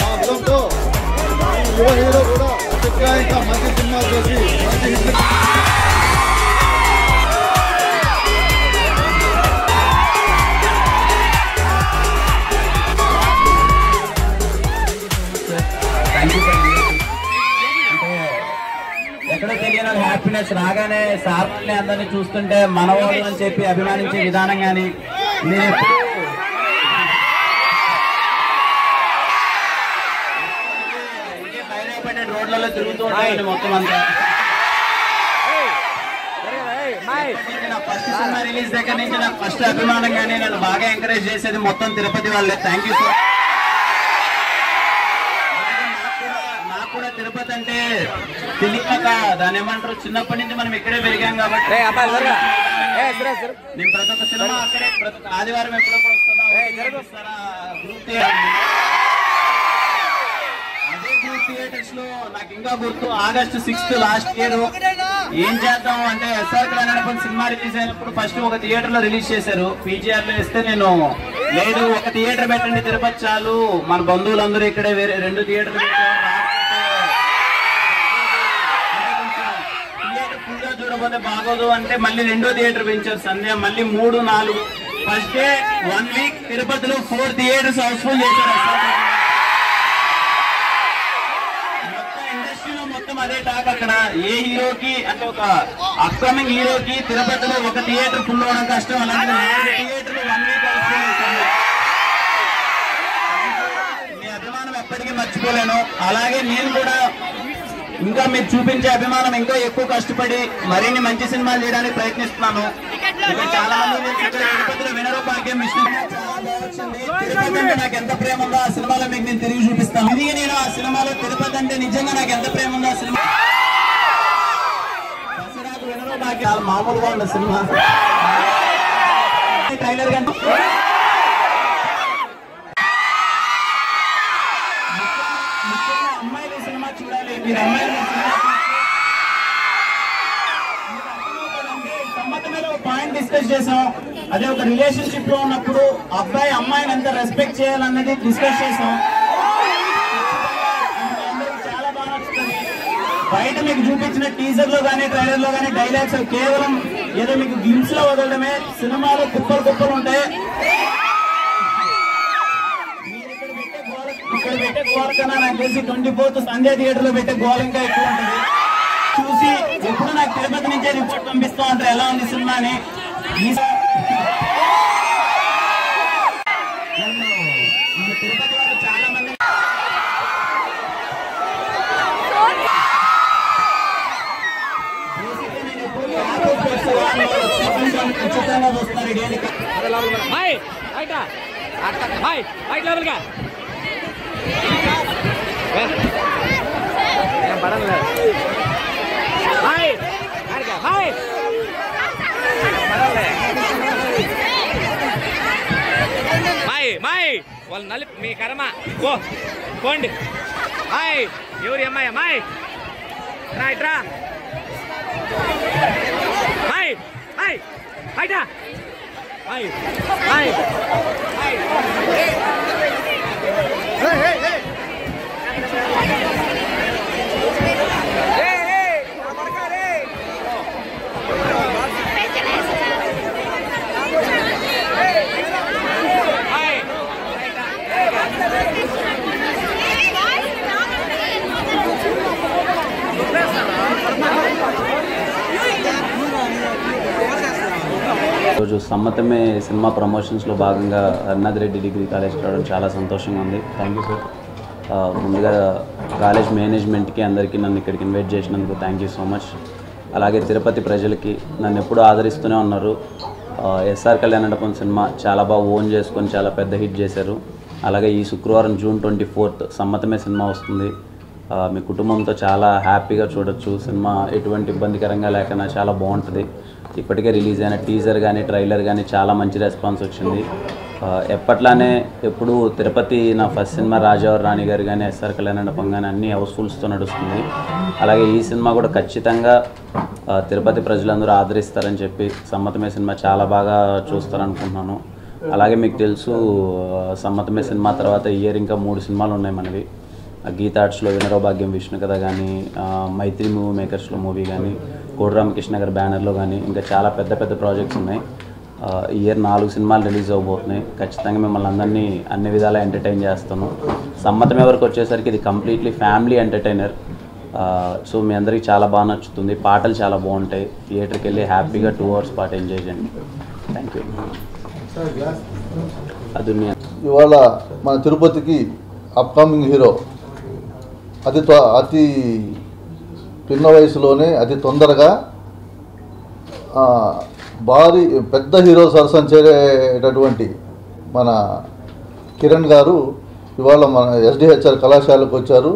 బలంతో ఈ యువ హీరో కూడా ఇంకా ఇంకా మంచి సినిమా చేసి మంచి హిట్ సార్ ఎక్కడో తెలియని హ్యాపీనెస్ రాగానే సార్ని అందరినీ చూస్తుంటే మన వాళ్ళు అని చెప్పి అభిమానించే విధానం కానీ నేను రోడ్లలో తిరుగుతూ ఉంటాయండి మొత్తం అంతా ఫస్ట్ సినిమా రిలీజ్ దగ్గర నుంచి నాకు ఫస్ట్ అభిమానం కానీ నన్ను బాగా ఎంకరేజ్ చేసేది మొత్తం తిరుపతి వాళ్ళే థ్యాంక్ యూ సార్ నాకు కూడా తిరుపతి అంటే తెలియక దాని ఏమంటారు? చిన్నప్పటి నుంచి మనం ఇక్కడే పెరిగాం కాబట్టి. నేను ప్రతి ఒక్క సినిమా అక్కడే ప్రతి ఒక్క ఆదివారం ఎప్పుడప్పుడు వస్తుందా? గ్రూప్ అదే గ్రూప్ థియేటర్స్లో నాకు ఇంకా గుర్తు ఆగస్టు సిక్స్త్ లాస్ట్ ఇయర్. ఏం చేద్దాం అంటే S R Kalyanapalli cinema release అయినప్పుడు ఫస్ట్ ఒక థియేటర్లో రిలీజ్ చేశారు. పీజీఆర్లో ఇస్తే నేను లేదు ఒక థియేటర్ పెట్టండి తిరుపతి చాలు. మన బంధువులందరూ ఇక్కడే వేరే రెండు థియేటర్లు థియేటర్ చూడబోతే బాగోదు అంటే మళ్ళీ రెండో థియేటర్ పెంచారు సంధ్య. మళ్ళీ మూడు నాలుగు. ఫస్ట్ డే వన్ వీక్ తిరుపతిలో ఫోర్ థియేటర్స్ హౌస్ఫుల్ చేశారు మొత్తం ఇండస్ట్రీలో మొత్తం అదే టాక్ అక్కడ. ఏ హీరోకి అంటే ఒక అప్కమింగ్ హీరోకి తిరుపతిలో ఒక థియేటర్ ఫుల్ అవడం కష్టం. అలాంటి నాలుగు థియేటర్లు వన్ వీక్ మీ అభిమానం ఎప్పటికీ మర్చిపోలేను. అలాగే నేను కూడా ఇంకా మీరు చూపించే అభిమానం ఇంకా ఎక్కువ కష్టపడి మరిన్ని మంచి సినిమాలు చేయడానికి ప్రయత్నిస్తున్నాను. చాలా మంది తిరుపతిలో వినరు భాగ్యం తిరుపతి నాకు ఎంత ప్రేమ ఉందో ఆ సినిమాలో మీకు నేను తిరిగి చూపిస్తాను. ఇది నేను ఆ సినిమాలో తిరుపతి అంటే నిజంగా నాకు ఎంత ప్రేమ ఉందో ఆ సినిమా వినరు భాగ్యం. మామూలుగా ఉన్న సినిమా. టైలర్ గంట ముఖ్యంగా సినిమా చూడాలి. మీరు అమ్మాయిలు ఒక పాయింట్ డిస్కస్ చేసాం అదే ఒక రిలేషన్షిప్లో ఉన్నప్పుడు అబ్బాయి అమ్మాయిని ఎంత రెస్పెక్ట్ చేయాలన్నది డిస్కస్ చేసాం చాలా బాగా నచ్చుతుంది. బయట మీకు చూపించిన టీజర్లో కానీ ట్రైలర్లో కానీ డైలాగ్స్ కేవలం ఏదో మీకు గ్లిమ్స్లో వదలడమే. సినిమాలో కుప్పలు కుప్పలు ఉంటాయి. పెట్టే నాకు తెలిసి ట్వంటీ ఫోర్త్ సంధ్యా థియేటర్లో పెట్టే గోల ఇంకా ఎక్కువ ఉంటుంది. చూసి ఎప్పుడు నాకు తిరుపతి నుంచే రిపోర్ట్ పంపిస్తూ ఉంటారు. ఎలా ఉంది సినిమా అని. చాలా మంది ఖచ్చితంగా చూస్తారు డైలీ హాయ్ బయట. హాయ్ బయట లోపలిగా వాళ్ళు నలిపి మీ కర్మ. ఓ పోండి. హాయ్ ఎవరి అమ్మాయి అమ్మాయి రా ఇట్రా hi hi hi hi hi hi. రోజు సమ్మతమే సినిమా ప్రమోషన్స్లో భాగంగా హరినాథ్ రెడ్డి డిగ్రీ కాలేజ్కి రావడం చాలా సంతోషంగా ఉంది. థ్యాంక్ యూ సార్ ముందుగా కాలేజ్ మేనేజ్మెంట్కి అందరికీ నన్ను ఇక్కడికి ఇన్వైట్ చేసినందుకు థ్యాంక్ యూ సో మచ్ అలాగే తిరుపతి ప్రజలకి నన్ను ఎప్పుడూ ఆదరిస్తూనే ఉన్నారు. ఎస్ఆర్ కళ్యాణపం సినిమా చాలా బాగా ఓన్ చేసుకొని చాలా పెద్ద హిట్ చేశారు. అలాగే ఈ శుక్రవారం June twenty fourth Sammathame cinema వస్తుంది. మీ కుటుంబంతో చాలా హ్యాపీగా చూడొచ్చు. సినిమా ఎటువంటి ఇబ్బందికరంగా లేకుండా చాలా బాగుంటుంది. ఇప్పటికే రిలీజ్ అయిన టీజర్ కానీ ట్రైలర్ కానీ చాలా మంచి రెస్పాన్స్ వచ్చింది. ఎప్పట్లానే ఎప్పుడు తిరుపతి నా ఫస్ట్ సినిమా రాజావారి రాణి గారు కానీ ఎస్ఆర్ కళ్యాణపం కానీ అన్ని హౌస్ఫుల్స్తో నడుస్తుంది. అలాగే ఈ సినిమా కూడా ఖచ్చితంగా తిరుపతి ప్రజలందరూ ఆదరిస్తారని చెప్పి సమ్మతమే సినిమా చాలా బాగా చూస్తారనుకుంటున్నాను. అలాగే మీకు తెలుసు సమ్మతమే సినిమా తర్వాత ఇయర్ ఇంకా మూడు సినిమాలు ఉన్నాయి మనవి. గీత ఆర్ట్స్లో వినరో భాగ్యం విష్ణు కథ కానీ మైత్రి మూవీ మేకర్స్లో మూవీ కానీ కోడి రామకృష్ణ గారి బ్యానర్లో కానీ ఇంకా చాలా పెద్ద పెద్ద ప్రాజెక్ట్స్ ఉన్నాయి. ఈ ఇయర్ నాలుగు సినిమాలు రిలీజ్ అవబోతున్నాయి ఖచ్చితంగా మిమ్మల్ని అందరినీ అన్ని విధాలా ఎంటర్టైన్ చేస్తాను సమ్మతం ఎవరికి వచ్చేసరికి ఇది కంప్లీట్లీ ఫ్యామిలీ ఎంటర్టైనర్. సో మీ అందరికీ చాలా బాగా నచ్చుతుంది. పాటలు చాలా బాగుంటాయి. థియేటర్కి వెళ్ళి హ్యాపీగా టూ అవర్స్ పాటు ఎంజాయ్ చేయండి. థ్యాంక్ యూ అది ఇవాళ మన తిరుపతికి అప్కమింగ్ హీరో అతి త్వ- అతి చిన్న వయసులోనే అతి తొందరగా భారీ పెద్ద హీరో సరసన చేరేటటువంటి మన కిరణ్ గారు ఇవాళ మన ఎస్డిహెచ్ఆర్ కళాశాలకు వచ్చారు.